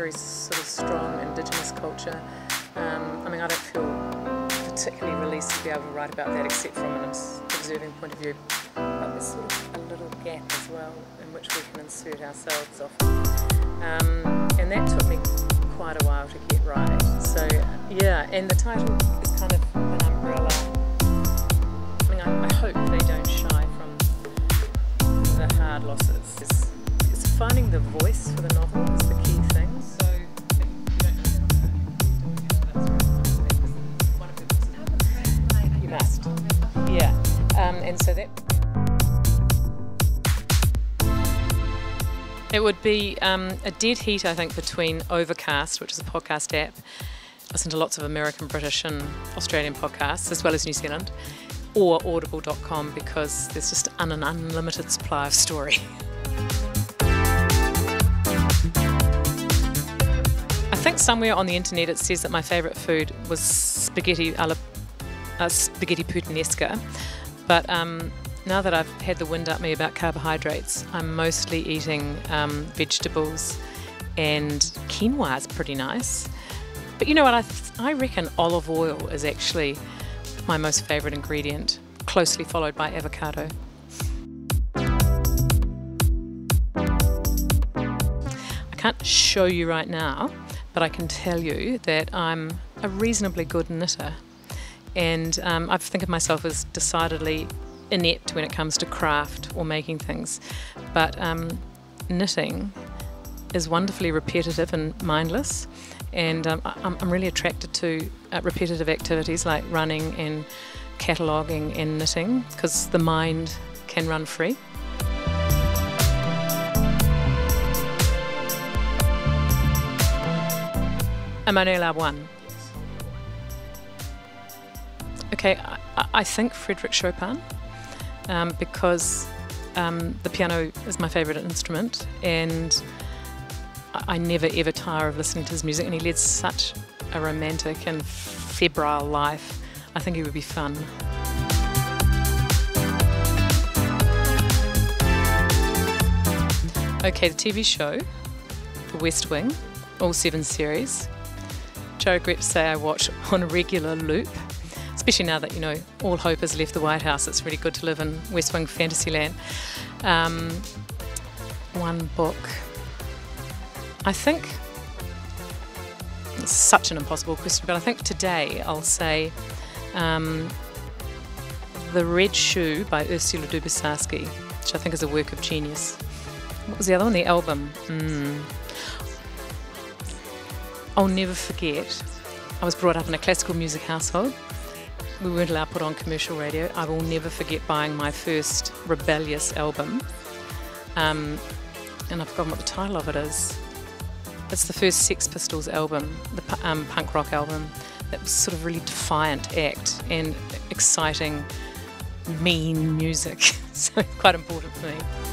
very sort of strong Indigenous culture. Um, I mean, I don't feel particularly released to be able to write about that except from an observing point of view. But there's sort of a little gap as well in which we can insert ourselves often. Um, and that took me quite a while to get right. So, yeah, and the title is kind of an umbrella. I mean, I, I hope they don't shy from the hard losses. It's, it's finding the voice for the novel is the key and so that. It would be um, a dead heat, I think, between Overcast, which is a podcast app. I listen to lots of American, British, and Australian podcasts, as well as New Zealand, or audible.com because there's just an unlimited supply of story. I think somewhere on the internet it says that my favourite food was spaghetti alla, uh, spaghetti puttanesca, but um, now that I've had the wind up me about carbohydrates, I'm mostly eating um, vegetables and quinoa is pretty nice. But you know what? I, I reckon olive oil is actually my most favourite ingredient, closely followed by avocado. I can't show you right now, but I can tell you that I'm a reasonably good knitter. And um, I think of myself as decidedly inept when it comes to craft or making things. But um, knitting is wonderfully repetitive and mindless. And um, I'm, I'm, really attracted to uh, repetitive activities like running and cataloguing and knitting because the mind can run free. Am I allowed one? Okay, I, I think Frederick Chopin um, because um, the piano is my favourite instrument and I never ever tire of listening to his music and he led such a romantic and febrile life. I think he would be fun. Okay, the TV show, The West Wing, all seven series, which I regret to say I watch on a regular loop especially now that you know all hope has left the White House. It's really good to live in West Wing Fantasyland. Um, one book. I think it's such an impossible question, but I think today I'll say um, The Red Shoe by Ursula Dubosarsky, which I think is a work of genius. What was the other one? The album. Mm. I'll never forget. I was brought up in a classical music household we weren't allowed to put on commercial radio. I will never forget buying my first rebellious album. Um, and I've forgotten what the title of it is. It's the first Sex Pistols album, the um, punk rock album. That was sort of really defiant act and exciting, mean music. so quite important for me.